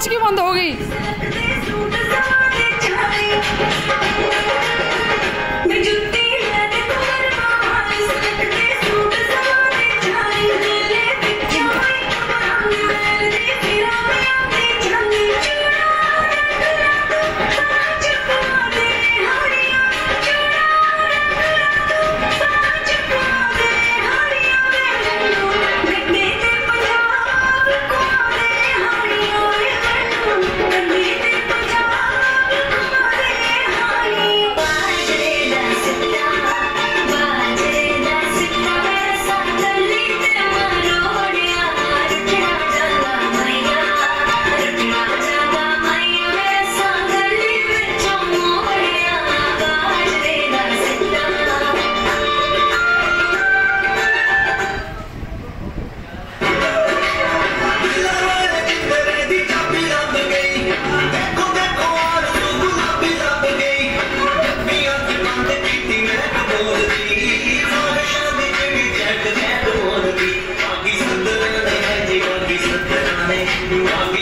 आज की बंद हो गई। you.